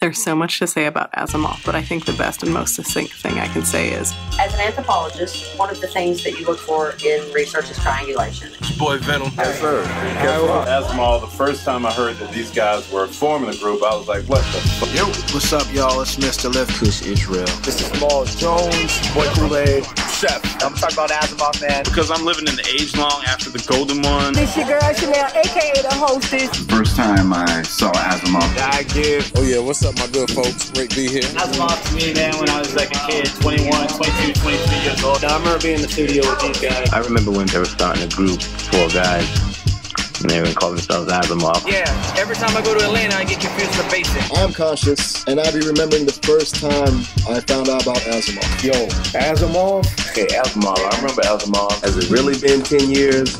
There's so much to say about Asamov, but I think the best and most succinct thing I can say is As an anthropologist, one of the things that you look for in research is triangulation. Boy Venom. Yes, sir. Asamov, the first time I heard that these guys were forming a group, I was like, what the fuck? Yo, what's up, y'all? It's Mr. Left Kush Israel. This is Miles Jones, Boy Kool-Aid, Chef. I'm talking about Asamov, man. Because I'm living in the age long after the golden one. This your girl Chanel, aka the hostess. First time I saw Asamov. I give. Oh, yeah, what's up, my good folks? Rick B here. Asamov to me, man, when I was like a kid, 21, 22, 23 years old. I remember being in the studio with these guys. I remember when they were starting a group, four guys, and they would call themselves Asamov. Yeah, every time I go to Atlanta, I get confused for basic. I'm conscious, and I be remembering the first time I found out about Asamov. Yo, Asamov? Okay, Asamov. I remember Asamov. Has it really been 10 years?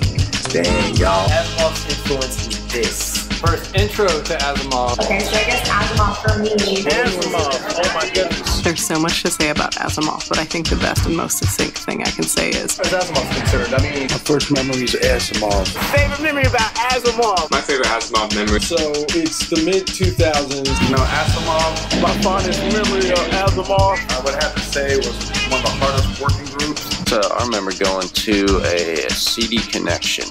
Dang, y'all. Asamov's influence is this. First intro to Asamov. Okay, so I guess Asamov for me. Asamov, oh my goodness. there's so much to say about Asamov, but I think the best and most succinct thing I can say is As Asamov's concerned, I mean, My first memories of Asamov. Favorite memory about Asamov? My favorite Asamov memory. So it's the mid 2000s. You know, Asamov, My fondest memory of Asamov. I would have to say, was one of the hardest working groups. So I remember going to a CD connection.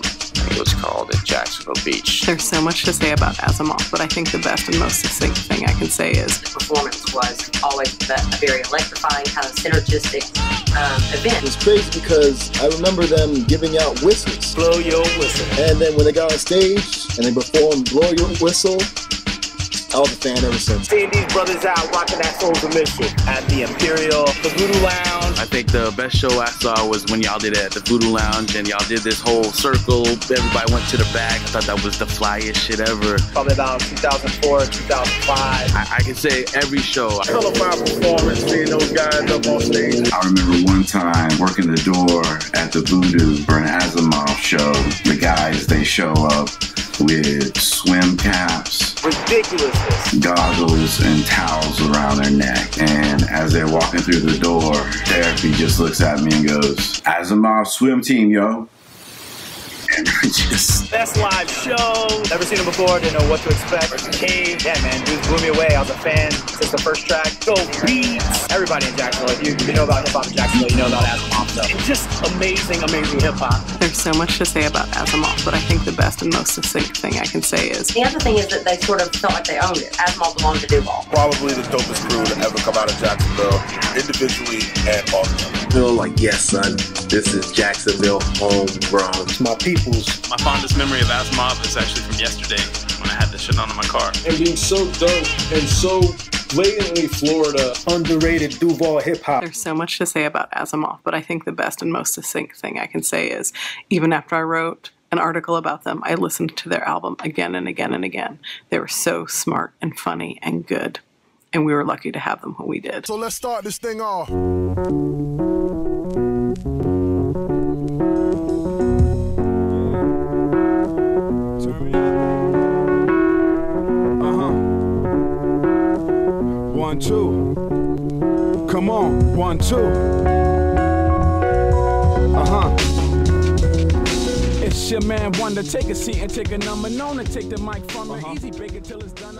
It was called at Jacksonville Beach. there's so much to say about Asamov, but I think the best and most succinct thing I can say is the Performance was always a very electrifying, kind of synergistic um, event. It's crazy because I remember them giving out whistles. Blow your whistle. And then when they got on stage and they performed Blow Your Whistle, I was a fan ever since. Seeing these brothers out rocking that Souls of Mission at the Imperial, the Voodoo Lounge. I think the best show I saw was when y'all did it at the Voodoo Lounge and y'all did this whole circle. Everybody went to the back. I thought that was the flyest shit ever. Probably about 2004, 2005. I, I can say every show. hell of a performance, seeing those guys up on stage. I remember one time working the door at the Voodoo for an Asamov show. The guys, they show up with swim caps, Ridiculousness. goggles, and towels around their neck. And as they're walking through the door, Therapy just looks at me and goes, As a Asamov swim team, yo. And I just, Best live show. Never seen him before. Didn't know what to expect. First came. Yeah, man. Dudes blew me away. I was a fan since the first track. Go beats. Everybody in Jacksonville. If you, if you know about hip hop in Jacksonville, you know about Asamov. So it's just amazing, amazing hip hop. there's so much to say about Asamov, but I think the best and most succinct thing I can say is The other thing is that they sort of felt like they owned it. Asamov belonged to Duval. Probably the dopest crew to ever come out of Jacksonville, individually and altogether. Feel like, yes, son, this is Jacksonville homegrown. It's my people's. My fondest memory of Asamov is actually from yesterday when I had this shit on in my car. And being so dope and so blatantly Florida. Underrated Duval hip hop. There's so much to say about Asamov, but I think the best and most succinct thing I can say is even after I wrote an article about them, I listened to their album again and again and again. They were so smart and funny and good. And we were lucky to have them when we did. So let's start this thing off. One, two. Come on, one, two. Uh-huh. It's your man Wonder. Take a seat and take a number. Known to take the mic from me. Easy, bake it till it's done.